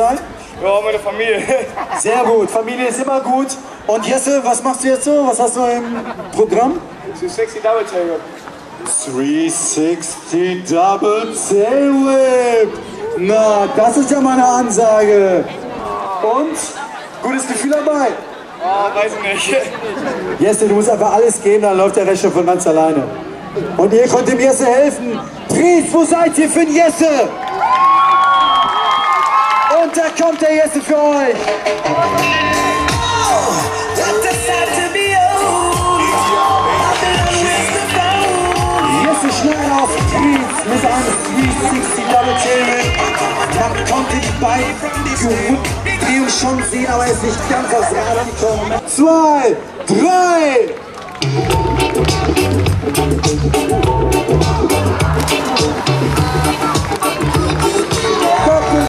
sein? Ja, meine Familie. Sehr gut, Familie ist immer gut. Und Jesse, was machst du jetzt so? Was hast du im Programm? Zu sexy Double Tail. 360 Double Tail Whip. Na, das ist ja mal eine Ansage. Und? Gutes Gefühl dabei? Oh, weiß ich nicht. Jesse, du musst einfach alles geben, dann läuft der Rest schon von ganz alleine. Und ihr könnt dem Jesse helfen. Dries, wo seid ihr für den Jesse? Und da kommt der Jesse für euch. Jesse Schneider auf Dries mit einem 360 Double Tail. Man konnte die beiden Drehung schon sehen, aber er ist nicht ganz aufs Rad angekommen. Zwei, drei.